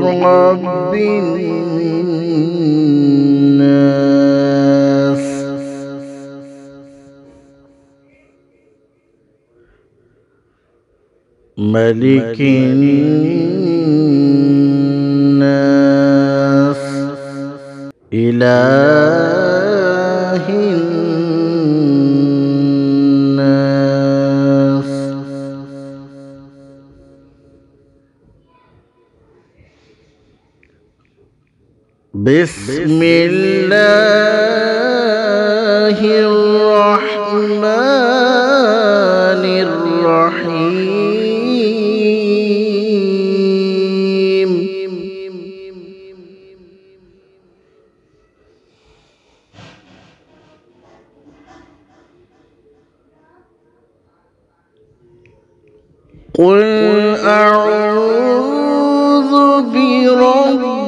برب الناس ملك الناس. إله بسم الله الرحمن الرحيم. قل أعوذ برب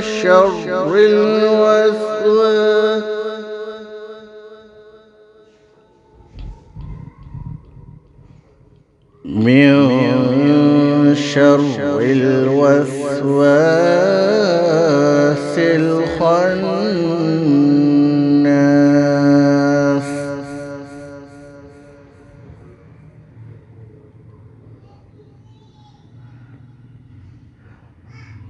شر الوسواس من شر الوسواس.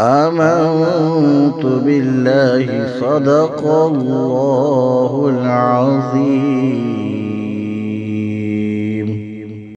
آمنت بالله صدق الله العظيم.